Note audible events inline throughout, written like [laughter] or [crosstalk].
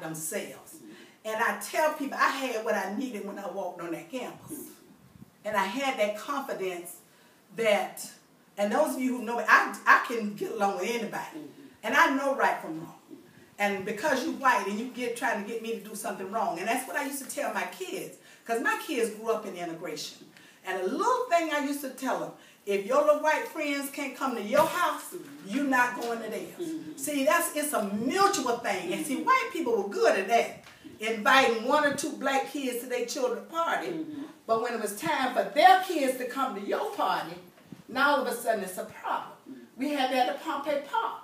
themselves. And I tell people I had what I needed when I walked on that campus. And I had that confidence that, and those of you who know me, I, I can get along with anybody. And I know right from wrong. And because you're white and you get trying to get me to do something wrong. And that's what I used to tell my kids. Because my kids grew up in integration. And a little thing I used to tell them, if your little white friends can't come to your house, you're not going to theirs. See, that's it's a mutual thing. And see, white people were good at that. Inviting one or two black kids to their children's party. But when it was time for their kids to come to your party, now all of a sudden it's a problem. We had that at Pompey Park.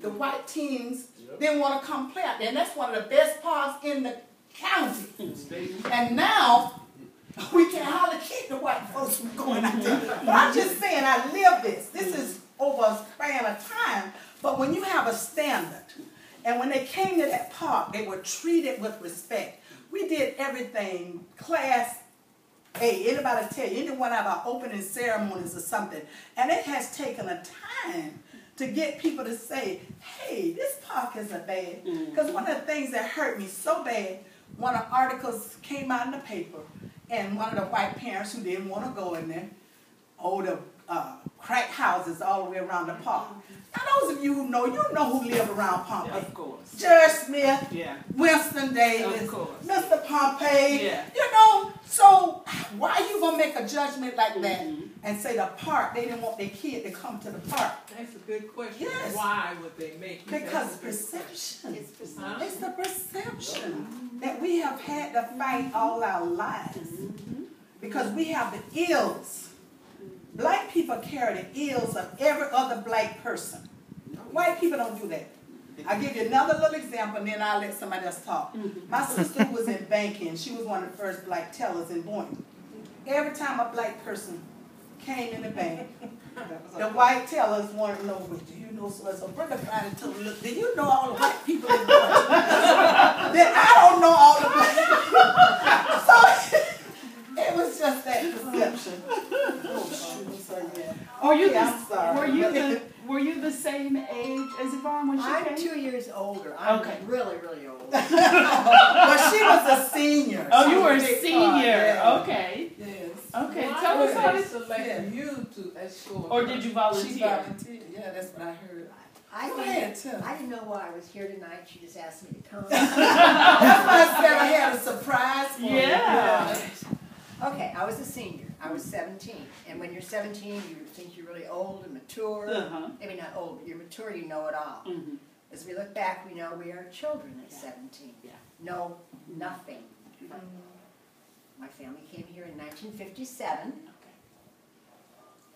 The white teens didn't want to come play out there. And that's one of the best parks in the county. And now [laughs] we can hardly keep the white folks from going out there. But I'm just saying, I live this. This is over a span of time. But when you have a standard, and when they came to that park, they were treated with respect. We did everything, class A. Anybody tell you, any one of our opening ceremonies or something. And it has taken a time to get people to say, hey, this park isn't bad. Mm. Because one of the things that hurt me so bad, one of the articles came out in the paper, and one of the white parents who didn't want to go in there, oh, the uh, crack houses all the way around the park. Now, those of you who know, you know who live around Pompey. Of course. Jerry Smith, Yeah. Winston Davis, Of course. Mr. Pompey. Yeah. You know, so why are you gonna make a judgment like that Mm-hmm. And say the park they didn't want their kid to come to the park? That's a good question. Yes. Why would they make? Because That's a good question. perception. It's perception. Huh? It's the perception that we have had to fight all our lives. Mm-hmm. Because we have the ills. Black people carry the ills of every other black person. White people don't do that. I'll give you another little example and then I'll let somebody else talk. Mm-hmm. My sister who was in banking, she was one of the first black tellers in Boynton. Every time a black person came in the bank, [laughs] the white tellers wanted to know, well, do you know so so Brenda finally told her, look, do you know all the white people in the [laughs] Boynton? then I don't know all the black [laughs] So it was just that perception. Oh, shoot, so yeah. Were you Okay, the, I'm sorry. Were you the Were you the same age as Yvonne when she I'm came? two years older. I'm Okay. really, really old. But she was a senior. Oh, She you were a a senior. part, yeah. Okay. Yes. Okay. Why Tell would us how they this. select Yeah. you to escort? Or did you volunteer? She volunteer? volunteered. Yeah, that's what I heard. I Go ahead, didn't, tell. I didn't know why I was here tonight. She just asked me to come. That's why I said I had a surprise for you. Yeah. Okay, I was a senior. I was 17. And when you're 17, you think you're really old and mature. Uh-huh. Maybe not old, but you're mature, you know it all. Mm-hmm. As we look back, we know we are children at 17. Yeah. Know nothing. My family came here in 1957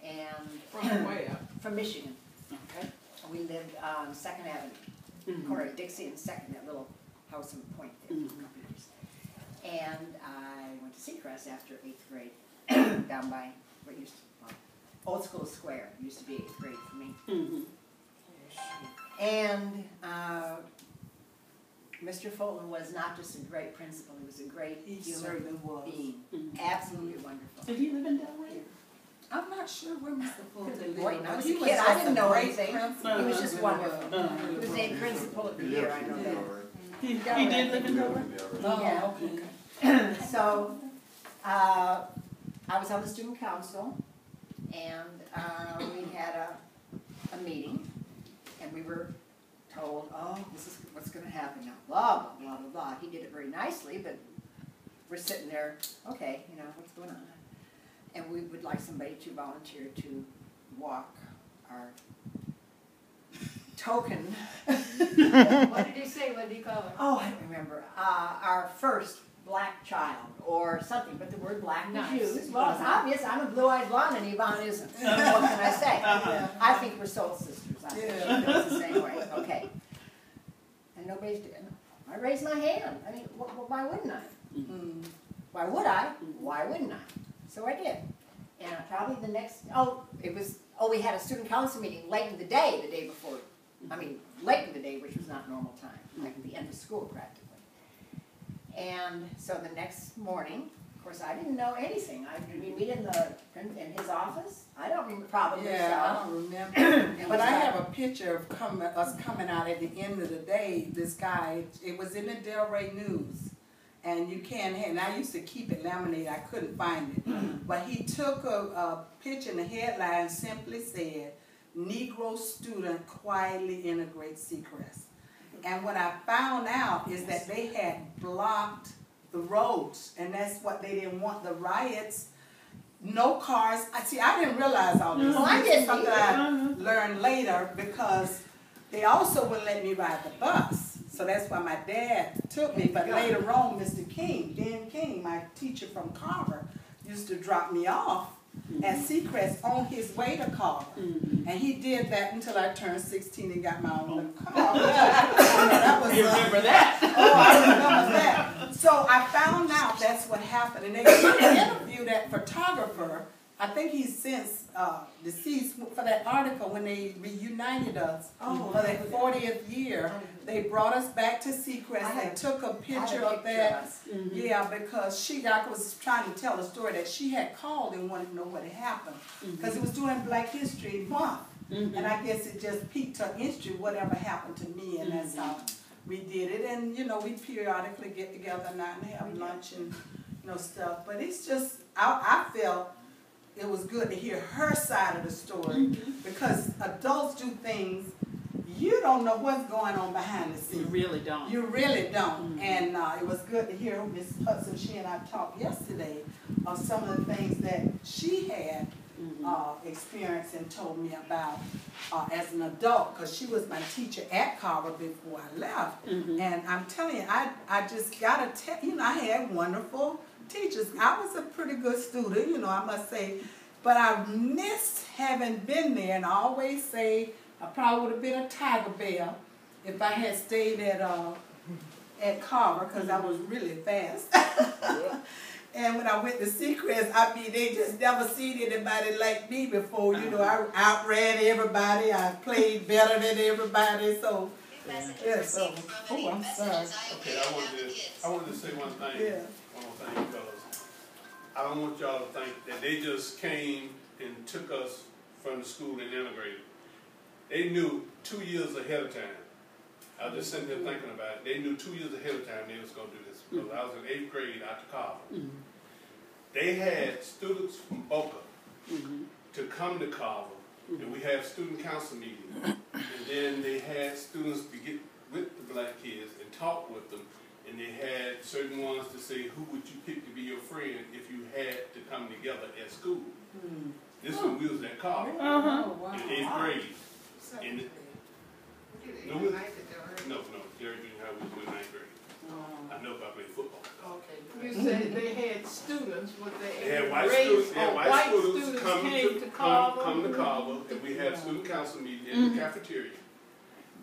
and From where? [clears throat] from Michigan. Okay. We lived on Second Avenue, Mhm. corner Dixie and Second, that little house on Point there. Mhm. for a couple years. And I went to Seacrest after eighth grade, [coughs] down by what used to, well, Old School Square, used to be eighth grade for me. Mhm. And uh, Mr. Fulton was not just a great principal, he was a great He human certainly was. being. Mhm. Absolutely wonderful. Did he live in Delray? I'm not sure where Mr. Fulton lived. I was He a kid, I didn't know anything. principal. He was just wonderful. was. He was named principal of the year, I know that. He, he did live in Delray. Yeah. Oh, [coughs] okay. So, uh, I was on the student council, and uh, we had a, a meeting, and we were told, oh, this is what's gonna happen now, blah, blah, blah, blah, blah. He did it very nicely, but we're sitting there, okay, you know, what's going on? And we would like somebody to volunteer to walk our token What did he say? What did he call it? Oh, I don't remember. Uh, our first black child or something, but the word black Nice. used. Well, it's obvious. I'm a blue-eyed blonde and Yvonne isn't. what can I say? Uh-huh. I think we're soul sisters. Yeah. she feels the same way. Okay. And nobody's doing. I raised my hand. I mean, wh- wh- why wouldn't I? Mm. Why would I? Why wouldn't I? So I did. And probably the next, oh, it was, oh, we had a student council meeting late in the day, the day before. I mean, late in the day, which was not normal time, like at the end of school practically. And so the next morning, Of course, I didn't know anything. I, did we meet in the, in, his office? I don't remember, probably Yeah, I don't remember. [clears throat] But I have a picture of coming, us coming out at the end of the day, this guy, it was in the Delray News. And you can't, and I used to keep it laminated, I couldn't find it. [clears throat] But he took a, a picture and the headline simply said, Negro student quietly integrates Seacrest. And what I found out is that they had blocked the roads, and that's what they didn't want, the riots. No cars, I see, I didn't realize all this. No, I This is Something either. I learned later because they also wouldn't let me ride the bus. So that's why my dad took me, but later on, Mr. King, Dan King, my teacher from Carver, used to drop me off at Seacrest on his way to Carver. And he did that until I turned sixteen and got my own car. [laughs] That was, You uh, remember that? Oh, I remember that. So I found out that's what happened, and they [coughs] interviewed that photographer. I think he's since uh, deceased for that article when they reunited us Oh, for that 40th year. Oh. They brought us back to Seacrest and took a I have a picture of that. us. Yeah, because she, I was trying to tell a story that she had called and wanted to know what had happened. Mm-hmm. Because it was during Black History Month. Mm-hmm. And I guess it just piqued her interest, whatever happened to me, and that's how we did it. And, you know, we periodically get together now and have lunch and, you know, stuff. But it's just, I, I felt it was good to hear her side of the story. Because adults do things, you don't know what's going on behind the scenes. You really don't. You really don't. And uh, it was good to hear Miss Hudson, she and I talked yesterday of some of the things that she had uh, experienced and told me about uh, as an adult, because she was my teacher at Carver before I left. And I'm telling you, I, I just gotta tell, you know, I had wonderful teachers. I was a pretty good student, you know, I must say. But I missed having been there, and I always say I probably would have been a tiger bear if I had stayed at uh, at Carver because I was really fast. [laughs] and when I went to Seacrest, I mean, they just never seen anybody like me before. You know, I uh-huh. outran everybody. I played better than everybody. So, yeah. So, oh, I'm sorry. Okay, I wanted to, I wanted to say one thing, Yeah. one more thing, because I don't want y'all to think that they just came and took us from the school and integrated. They knew two years ahead of time. I was just sitting there thinking about it. They knew two years ahead of time they was gonna do this, mm. because I was in eighth grade out to Carver. They had students from Boca mm-hmm. to come to Carver, mm-hmm. and we had student council meetings. And then they had students to get with the black kids and talk with them. And they had certain ones to say, who would you pick to be your friend if you had to come together at school? Hmm. This when we was at Carver, Uh-huh. in eighth grade. And, no, no, no, Jerry Junior High, was in ninth grade. I know if I played football. Okay. You said they had students with They their had white race, students, they had oh, or white students students come came to, to come, Carver. come to Carver, and we had student council meeting in the mm-hmm. cafeteria.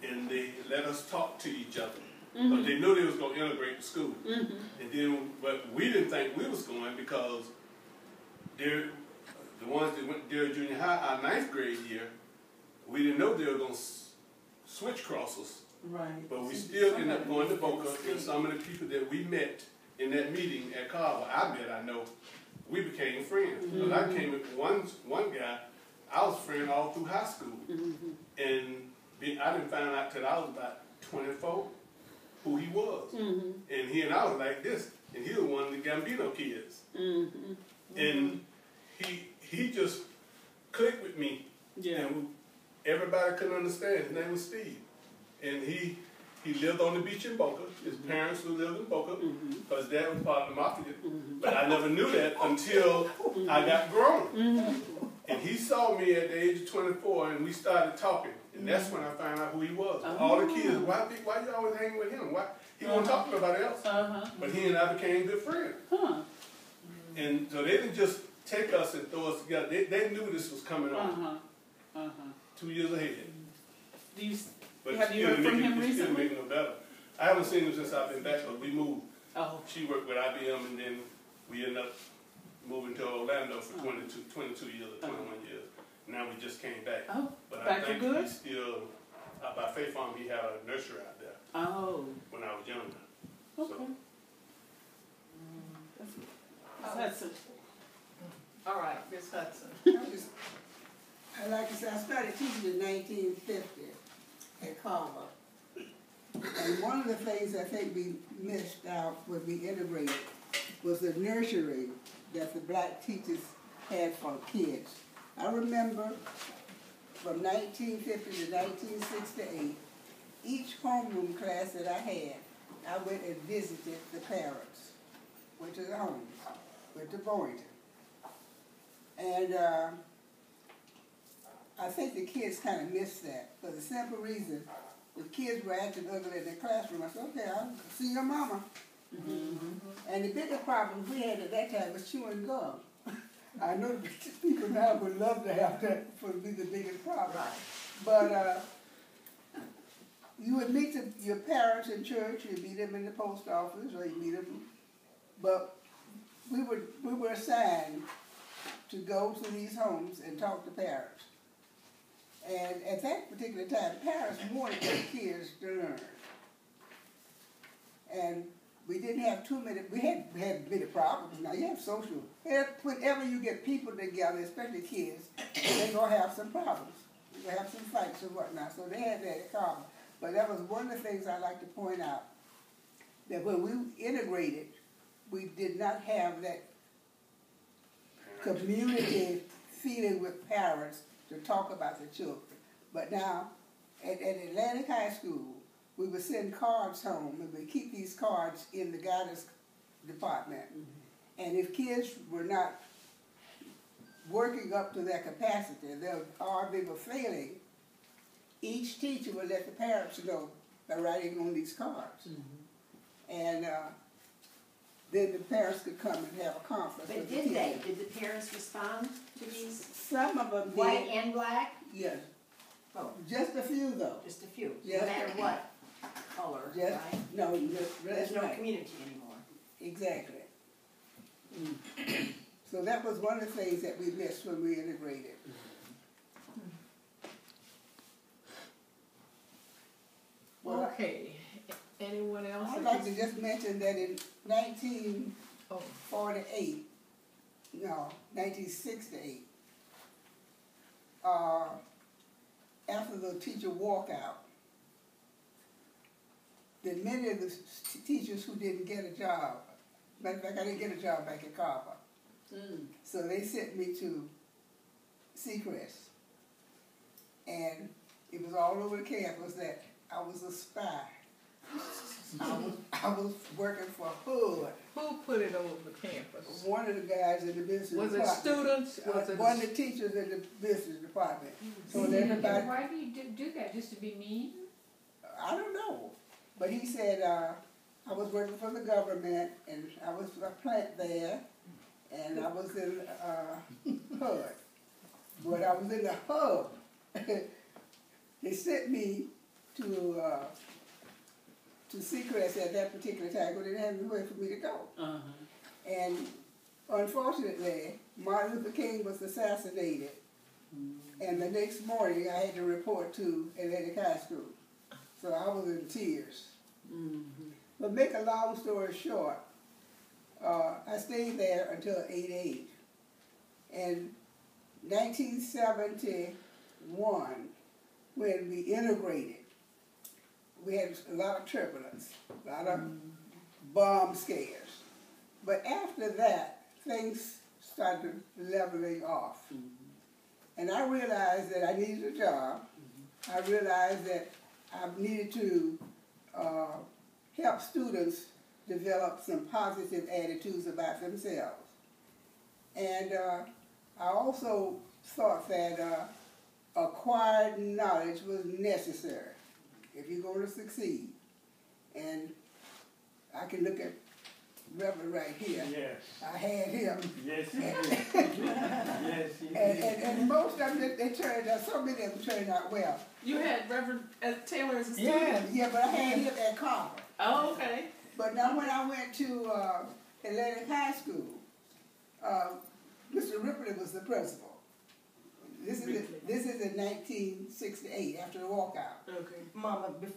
And they let us talk to each other, mm-hmm. but they knew they was gonna integrate the school. Mm-hmm. And then, but we didn't think we was going because they're, the ones that went to Dare Junior High, our ninth grade year, we didn't know they were gonna s- switch crosses. Right. But we still ended up going to Boca, and some of the people that we met in that meeting at Carver, I met, I know, we became friends. Mm-hmm. Because I came with one, one guy, I was friend all through high school. Mm-hmm. And be- I didn't find out till I was about twenty-four who he was. Mm-hmm. And he and I was like this, and he was one of the Gambino kids. And he, he just clicked with me. Yeah. And everybody couldn't understand. His name was Steve. And he he lived on the beach in Boca. His parents who lived in Boca. Because dad was part of the mafia. But I never knew that until I got grown. And he saw me at the age of 24 and we started talking. And that's when I found out who he was. All the kids, why, why you always hanging with him? Why? He won't talk to nobody else. Uh-huh. But he and I became good friends. Huh. And so they didn't just take us and throw us together. They, they knew this was coming on Uh-huh. Uh-huh. Two years ahead. Do you, s- But Have you still heard from making- him it's still recently? making no better. I haven't seen him since I've been back, but we moved. oh, She worked with IBM and then we ended up moving to Orlando for Uh-huh. 22, 22 years or 21 years. Now we just came back. oh, But back I for think good? he's still, uh, by Faith Farm, he had a nursery out there Oh, when I was younger. okay. So, Hudson. All right, Miss Hudson. [laughs] I was- I said, I started teaching in nineteen fifty at Carver. And one of the things I think we missed out when we integrated was the nursery that the black teachers had for kids. I remember from nineteen fifty to nineteen sixty-eight, each homeroom class that I had, I went and visited the parents, went to the homes, went to Boynton. And, uh, I think the kids kind of missed that for the simple reason the kids were acting ugly in the classroom. I said, okay, I'll see your mama. And the bigger problem we had at that time was chewing gum. [laughs] I know people now would love to have that for be the biggest problem. But uh, you would meet the, your parents in church, You'd meet them in the post office, or you meet them. But we were we were assigned to go to these homes and talk to parents. And at that particular time, parents wanted their kids to learn. And we didn't have too many, we had, had many problems. Now you have social, whenever you get people together, especially kids, they're gonna have some problems. They're gonna have some fights and whatnot, so they had that in common. But that was one of the things I like to point out, that when we integrated, we did not have that community feeling with parents to talk about the children. But now, at, at Atlantic High School, we would send cards home, and we keep these cards in the guidance department. And if kids were not working up to their capacity, they were, or they were failing, each teacher would let the parents know by writing on these cards. And uh, then the parents could come and have a conference But with the did they, teacher. did the parents respond to these, Some of them white did, and black? yes, Oh, just a few though. just a few, no matter what color, Just, right? no, just, There's that's no right, community anymore. exactly. Mm. [clears throat] So that was one of the things that we missed when we integrated. Well, Okay, anyone else? I'd like to just mention that in 1948, no, nineteen sixty-eight, uh, after the teacher walkout, that many of the teachers who didn't get a job, matter of fact, I didn't get a job back at Carver. So they sent me to Seacrest. And it was all over the campus that I was a spy. I was, I was working for Hood, who put it over the campus? one of the guys in the business Was it department. students? Uh, Was it? One of the teachers in the business department. So Yeah, then but about, Why do you do, do that, just to be mean? I don't know, but he said, uh, I was working for the government and I was a plant there and I was in, uh, [laughs] HUD. But I was in the hub. [laughs] They sent me to, uh, to Seacrest at that particular time, because they didn't have anywhere for me to go. Uh-huh. And unfortunately, Martin Luther King was assassinated. Mm. And the next morning, I had to report to Atlantic High School. So I was in tears. Mm-hmm. But make a long story short, uh, I stayed there until 88. And 1971, when we integrated, we had a lot of turbulence, a lot of bomb scares. But after that, things started leveling off. And I realized that I needed a job. I realized that I needed to uh, help students develop some positive attitudes about themselves. And uh, I also thought that uh, acquired knowledge was necessary if you're going to succeed. And I can look at Reverend right here. Yes, I had him. yes, you did. [laughs] Yes, you And, did. and, and most of them, they, they turned out, so many of them turned out well. You had Reverend uh, Taylor as a student? Yeah, yeah, but I had him at Carver. Oh, okay. But now when I went to uh, Atlantic High School, uh, Mr. Ripley was the principal. This is a, this is in 1968 after the walkout. Okay. Mama, bef-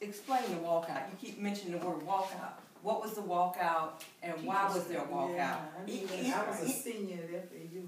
explain the walkout. You keep mentioning the word walkout. what was the walkout and why was there a walkout? Yeah, I mean, I was a senior at FAU.